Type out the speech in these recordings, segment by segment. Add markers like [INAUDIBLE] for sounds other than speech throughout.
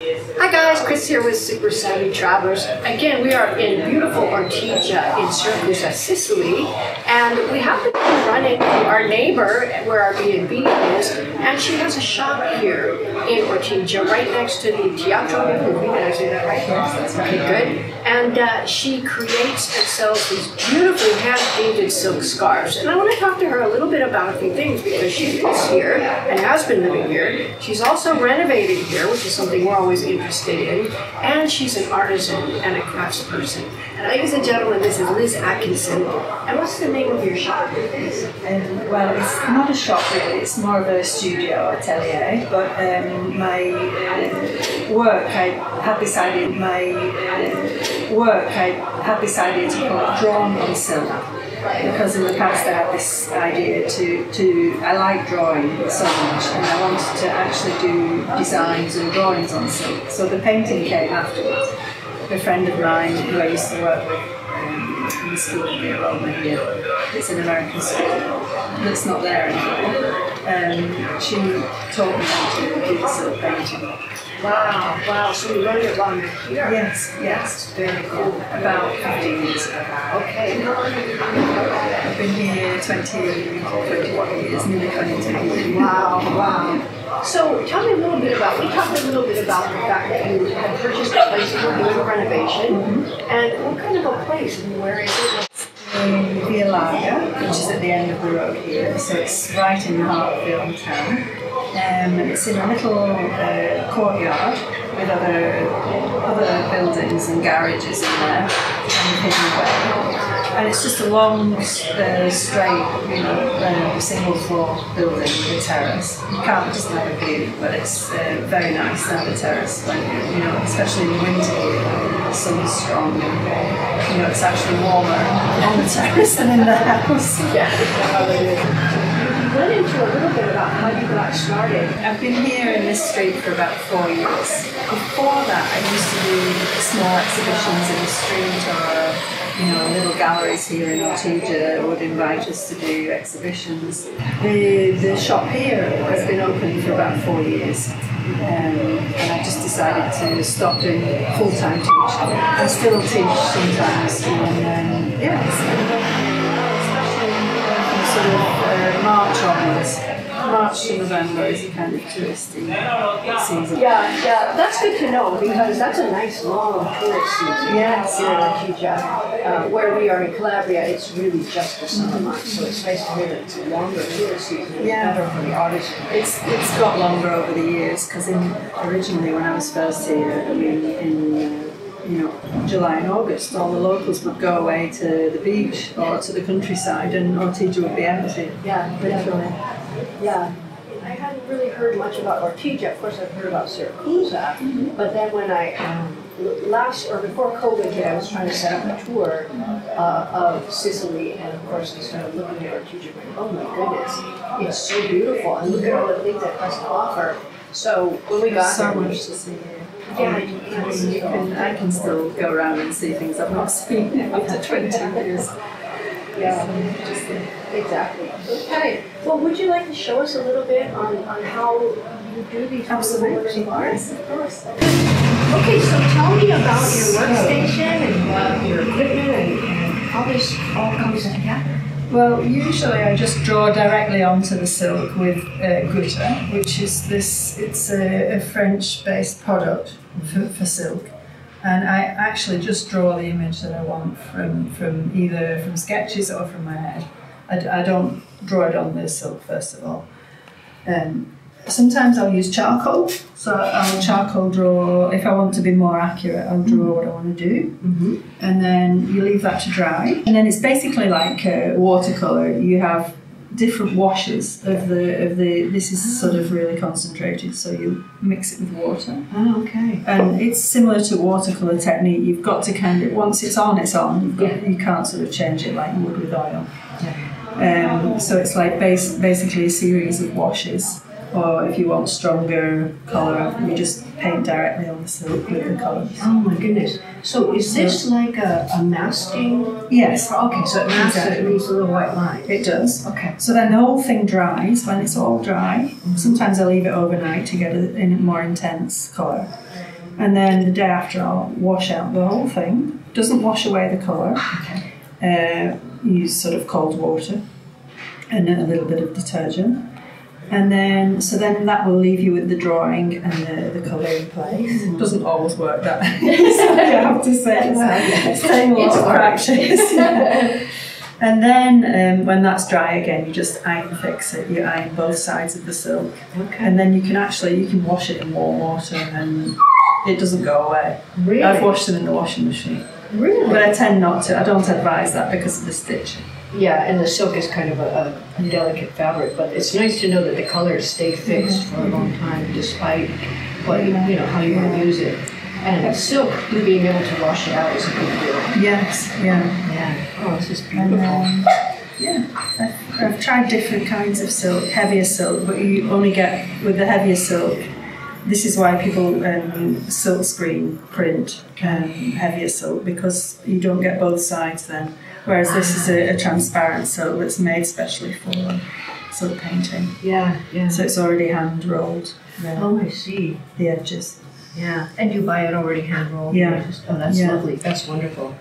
Hi guys, Chris here with Super Savvy Travelers. Again, we are in beautiful Ortigia in Siracusa, Sicily, and we happen to be running our neighbor where our B&B is, and she has a shop here in Ortigia right next to the Teatro Movie. Did I say that right? Yes, Okay, good. And uh, she creates and sells these beautifully hand-painted silk scarves. And I want to talk to her a little bit about a few things because she lives here and has been living here. She's also renovating here, which is something we're always interested in. And she's an artisan and a craftsperson. And ladies and gentlemen, this is Liz Atkinson. And what's the name of your shop? Um, well, it's not a shop really, it's more of a studio atelier. But um, my uh, work, I had decided, my uh, work, I had decided to put drawn on silk. Because in the past I had this idea to, to I like drawing so much and I wanted to actually do designs and drawings on silk. So the painting came afterwards. A friend of mine who I used to work with um, in the school near Roma here, it's an American school that's not there anymore. Um, she taught me how to do the silk painting. Wow, wow. So you learned it while you're here? Yes, yes. Very cool. About 15 years ago. Okay. And how long have you been here? I've been here 20, 21 years, nearly 22. Wow, wow. So tell me a little bit about, we talked a little bit about the fact that you had purchased a place and were doing a renovation. Mm-hmm. And what kind of a place and where is it? in Via Larga, which is at the end of the road here, so it's right in the heart of the old town. Um, it's in a little uh, courtyard with other other buildings and garages in there, and hidden away. And it's just a long, uh, straight, you know, um, single floor building with a terrace. You can't just have a view, but it's uh, very nice to have a terrace when, you know, especially in the winter here, when the sun's strong and, you know, it's actually warmer on the terrace than in the house. You went into a little bit started. I've been here in this street for about four years. Before that, I used to do small exhibitions in the street or, you know, little galleries here in Ortigia would invite us to do exhibitions. The, the shop here has been open for about four years. Um, and I just decided to stop doing full-time teaching. I still teach sometimes, and yeah, especially uh, from sort of uh, March onwards. March to November is a kind of touristy season. Yeah, yeah, that's good to know because that's a nice long tourist season. Yes. Here in uh, where we are in Calabria, it's really just the summer months, so it's nice to hear that it's a longer tourist season. Yeah. better for the artists. It's it's got longer over the years because in originally when I was first here, I mean in uh, you know July and August, all the locals would go away to the beach or to the countryside, and Ortigia would be empty. Yeah, definitely. Yeah. I hadn't really heard much about Ortigia. Of course, I've heard about Siracusa, but then when I um, last or before COVID hit, I was trying to set up a tour uh, of Sicily, and of course, I started looking at Ortigia, going, "Oh my goodness, it's so beautiful!" And look at all the things it has to offer. So when we got so there, much to see. Yeah, I can, you can, I can still go around and see things I've not seen after [LAUGHS] 20 years. Yeah, exactly. Okay. Well, would you like to show us a little bit on, on how you do these Absolutely, yes, of course. Okay, so tell me about your workstation and uh, your equipment and, and how this all comes together. Well, usually I just draw directly onto the silk with uh, Gutta, which is this, it's a, a French-based product for, for silk. And I actually just draw the image that I want from, from either from sketches or from my head. I, I don't draw it on the silk first of all. Um, sometimes I'll use charcoal, so I'll charcoal draw, if I want to be more accurate, I'll draw what I want to do Mm-hmm. and then you leave that to dry. And then it's basically like watercolor. You have different washes of the of the. This is sort of really concentrated, so you mix it with water, Oh, okay. and it's similar to watercolor technique. You've got to kind of once it's on, it's on. You've got, You can't sort of change it like you would with oil. yeah. Um, so it's like base, basically a series of washes. Or if you want stronger colour, you just paint directly on the silk with the colours. Oh my goodness. So is this like a, a masking? Yes. Okay, so it masks it, Exactly. it leaves a little white line. It does. Okay. So then the whole thing dries. When it's all dry, sometimes I leave it overnight to get a, in a more intense colour. and then the day after I'll wash out the whole thing. Doesn't wash away the colour. Okay. Uh, use sort of cold water and a little bit of detergent. And then, so then that will leave you with the drawing and the, the colour in place. Mm-hmm. Doesn't always work that easily, I [LAUGHS] [LAUGHS] have to say. So it's taking a lot of practice. Yeah. [LAUGHS] And then um, when that's dry again, you just iron fix it. You iron both sides of the silk. Okay. And then you can actually, you can wash it in warm water and it doesn't go away. Really? I've washed them in the washing machine. Really? But I tend not to. I don't advise that because of the stitching. Yeah, and the silk is kind of a, a delicate fabric, but it's nice to know that the colors stay fixed for a long time despite what you, you know how you want to use it. And silk, being able to wash it out is a big deal. Yes, yeah. Yeah. Oh, this is And beautiful. um, yeah, I've, I've tried different kinds of silk, heavier silk, but you only get with the heavier silk. This is why people um, silk screen print um, heavier silk because you don't get both sides then. Whereas this is a, a transparent silk that's made specially for silk painting. yeah, yeah. So it's already hand rolled, the, Oh, I see. the edges. Yeah, and you buy it already hand rolled. Yeah. Just- Oh, that's Yeah. lovely. That's wonderful.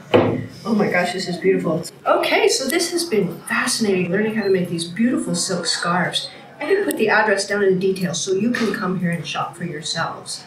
Oh my gosh, this is beautiful. Okay, so this has been fascinating learning how to make these beautiful silk scarves. Going to put the address down in the details so you can come here and shop for yourselves.